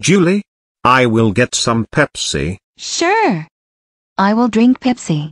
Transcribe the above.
Julie? I will get some Pepsi. Sure. I will drink Pepsi.